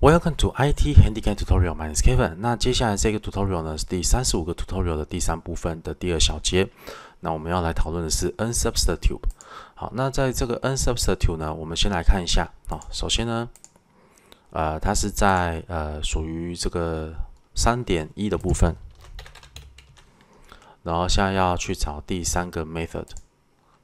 Welcome to IT Handicap Tutorial. My name is Kevin. 那接下来这个 tutorial 呢是第三十五个 tutorial 的第三部分的第二小节。那我们要来讨论的是 unsubstitute。好，那在这个 unsubstitute 呢，我们先来看一下啊。首先呢，呃，它是在呃属于这个三点一的部分，然后现在要去找第三个 method。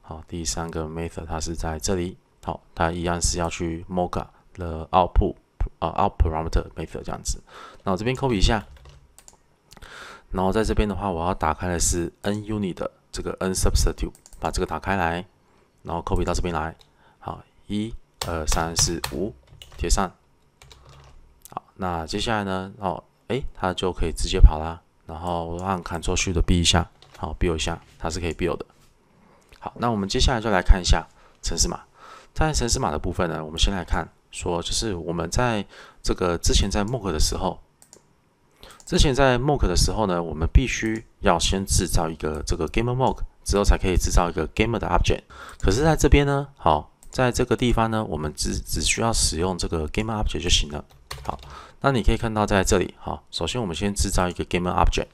好，第三个 method 它是在这里。好，它一样是要去 mock the output。啊，out parameter method 这样子，那我这边 copy 一下，然后在这边的话，我要打开的是 NUnit 的这个 n substitute，把这个打开来，然后 copy 到这边来，好，一、二、三、四、五，贴上，好，那接下来呢，哦，哎，它就可以直接跑啦，然后我按 Ctrl Shift B 一下，好，build 一下，它是可以 build 的，好，那我们接下来就来看一下城市码，在城市码的部分呢，我们先来看。说就是我们在这个之前在 mock 的时候，之前在 mock 的时候呢，我们必须要先制造一个这个 gamer mock，之后才可以制造一个 gamer 的 object。可是在这边呢，好，在这个地方呢，我们只只需要使用这个 gamer object 就行了。好，那你可以看到在这里，好，首先我们先制造一个 gamer object。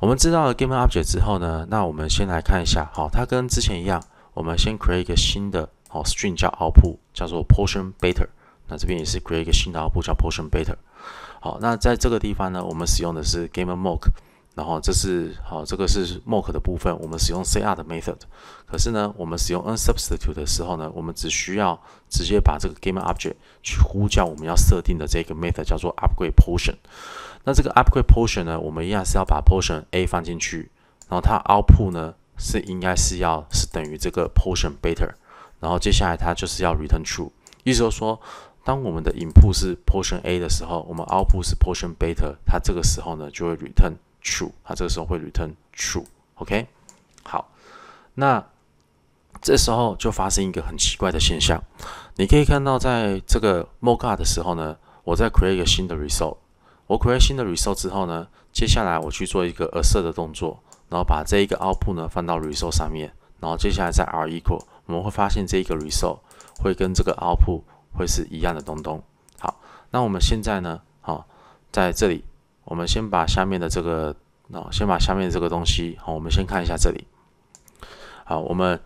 我们知道了 gamer object 之后呢，那我们先来看一下，好，它跟之前一样，我们先 create 一个新的。好，string 叫 output，叫做 portion better。那这边也是 create 一个新的 output 叫 portion beta。好，那在这个地方呢，我们使用的是 gamer mock。然后这是好，这个是 mock 的部分，我们使用 cr 的 method。可是呢，我们使用 unsubstitute 的时候呢，我们只需要直接把这个 gamer object 去呼叫我们要设定的这个 method 叫做 upgrade portion。那这个 upgrade portion 呢，我们一样是要把 portion a 放进去，然后它 output 呢是应该是要是等于这个 portion beta。然后接下来它就是要 return true，意思就是说，当我们的 input 是 portion A 的时候，我们 output 是 portion beta，它这个时候呢就会 return true，它这个时候会 return true，OK？好，那这时候就发生一个很奇怪的现象，你可以看到在这个 mock 的时候呢，我在 create 一个新的 result，我 create 新的 result 之后呢，接下来我去做一个 assert 的动作，然后把这一个 output 呢放到 result 上面，然后接下来在 r equal。我们会发现这一个 result 会跟这个 output 会是一样的东东。好，那我们现在呢？好，在这里，我们先把下面的这个，那先把下面这个东西，好，我们先看一下这里。好，我们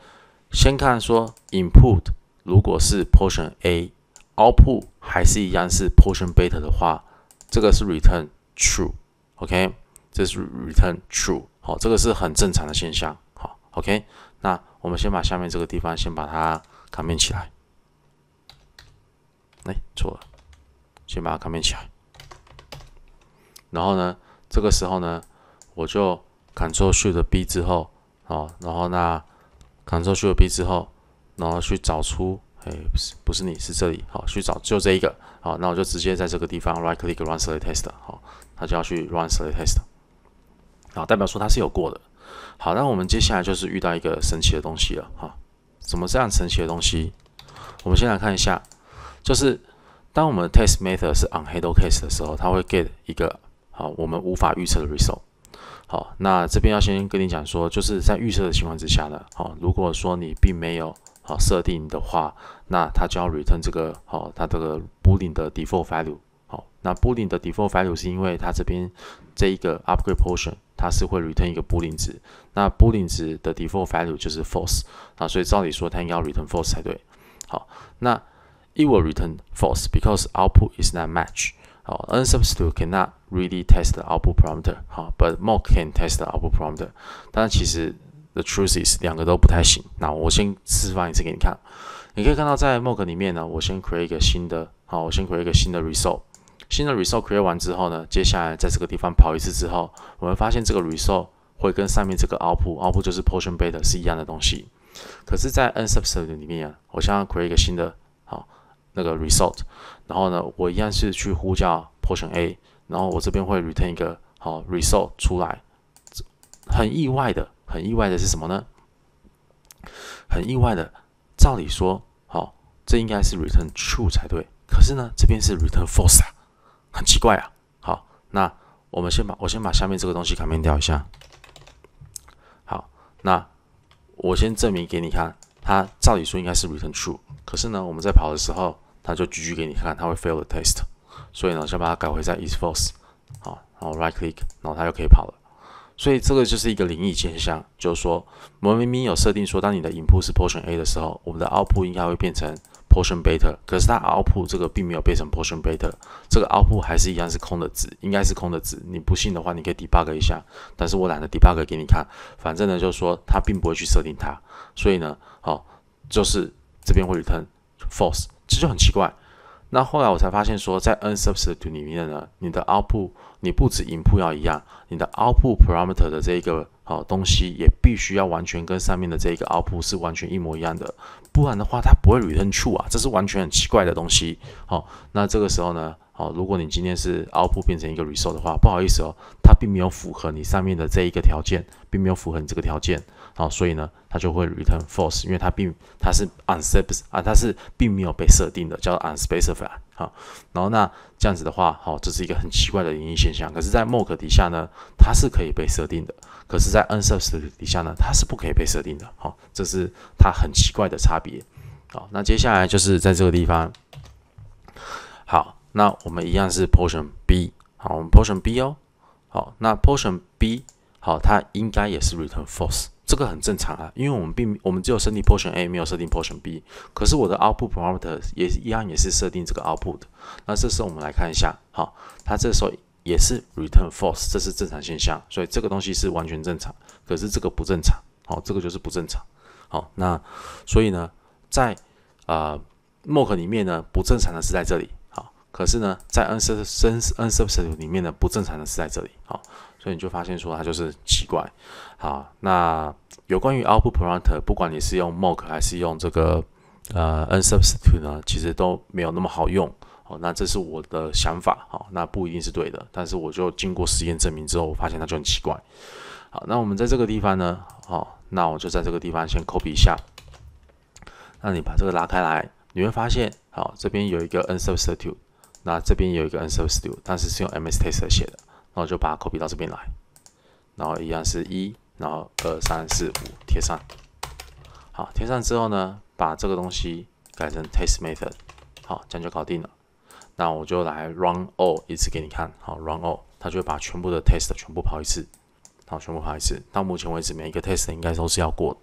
先看说 input 如果是 portion A，output 还是一样是 portion beta 的话，这个是 return true，OK？这是 return true，好，这个是很正常的现象。好，OK？那我们先把下面这个地方先把它改变起来。哎，错了，先把它卡面起来。然后呢，这个时候呢，我就 Ctrl Shift B 之后，哦，然后那 Ctrl Shift B 之后，然后去找出，哎，不是，不是你是这里，好，去找就这一个，好，那我就直接在这个地方 Right Click Run Select Test，好，它就要去 Run Select Test，好，代表说它是有过的。好，那我们接下来就是遇到一个神奇的东西了哈。怎么这样神奇的东西？我们先来看一下，就是当我们的 test method 是 on header case 的时候，它会 get 一个好我们无法预测的 result。好，那这边要先跟你讲说，就是在预测的情况之下呢，好，如果说你并没有好设定的话，那它就要 return 这个好它这个 boolean 的 default value。好，那 boolean 的 default value 是因为它这边这一个 upgrade portion。它是会 return 一个 boolean 值，那 boolean 值的 default value 就是 false 啊，所以照理说它应该要 return false 才对。好，那 it will return false because output is not match。好，unsubstitute cannot really test the output parameter。好，but mock can test the output parameter。但其实 the truth is 两个都不太行。那我先示范一次给你看，你可以看到在 mock 里面呢，我先 create 一个新的，好，我先 create 一个新的 result。新的 result create 完之后呢，接下来在这个地方跑一次之后，我们发现这个 result 会跟上面这个 output，output 就是 portion beta 是一样的东西。可是，在 unsubstitute 里面啊，我想要 create 一个新的好那个 result，然后呢，我一样是去呼叫 portion A，然后我这边会 return 一个好 result 出来。很意外的，很意外的是什么呢？很意外的，照理说，好，这应该是 return true 才对，可是呢，这边是 return false 啊。很奇怪啊！好，那我们先把我先把下面这个东西卡面掉一下。好，那我先证明给你看，它照理说应该是 return true，可是呢，我们在跑的时候，它就举举给你看，它会 fail the test。所以呢，先把它改回在 is false，好，然后 right click，然后它就可以跑了。所以这个就是一个灵异现象，就是说我们明明有设定说，当你的 input 是 portion A 的时候，我们的 output 应该会变成 portion beta，可是它 output 这个并没有变成 portion beta，这个 output 还是一样是空的值，应该是空的值。你不信的话，你可以 debug 一下，但是我懒得 debug 给你看，反正呢就是说它并不会去设定它，所以呢，好，就是这边会 return false，这就很奇怪。那后来我才发现说，在 unsubstitute 里面呢，你的 output 你不止 input 要一样，你的 output parameter 的这一个好东西也必须要完全跟上面的这一个 output 是完全一模一样的，不然的话它不会 return true 啊，这是完全很奇怪的东西。好，那这个时候呢，好，如果你今天是 output 变成一个 result 的话，不好意思哦，它并没有符合你上面的这一个条件，并没有符合你这个条件。好，所以呢，它就会 return false，因为它并它是 unspec 啊，它是并没有被设定的，叫 unspecified。好，然后那这样子的话，好，这是一个很奇怪的灵异现象。可是，在 mock 底下呢，它是可以被设定的；可是，在 unsubstitute 底下呢，它是不可以被设定的。好，这是它很奇怪的差别。好，那接下来就是在这个地方，好，那我们一样是 portion B，好，我们 portion B 哦，好，那 portion B，好，它应该也是 return false。这个很正常啊，因为我们并我们只有设定 portion A，没有设定 portion B。可是我的 output parameter 也一样，也是设定这个 output。那这时候我们来看一下，好，它这时候也是 return false，这是正常现象，所以这个东西是完全正常。可是这个不正常，好，这个就是不正常。好，那所以呢，在呃 mock 里面呢，不正常的是在这里，可是呢，在 unsubstitute 里面呢，不正常的是在这里，好。所以你就发现说它就是奇怪，好，那有关于 output prompt，不管你是用 mock 还是用这个呃 unsubstitute 呢，其实都没有那么好用，好，那这是我的想法，好，那不一定是对的，但是我就经过实验证明之后，我发现它就很奇怪，好，那我们在这个地方呢，好，那我就在这个地方先 copy 一下，那你把这个拉开来，你会发现，好，这边有一个 unsubstitute，那这边有一个 unsubstitute，但是是用 ms test 写的。然后就把它 copy 到这边来，然后一样是一，然后二三四五贴上。好，贴上之后呢，把这个东西改成 test method，好，这样就搞定了。那我就来 run all 一次给你看，好，run all，它就会把全部的 test 全部跑一次，好，全部跑一次。到目前为止，每一个 test 应该都是要过。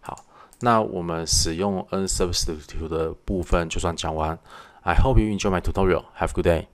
好，那我们使用 nsubstitute 的部分就算讲完。I hope you enjoy my tutorial. Have a good day.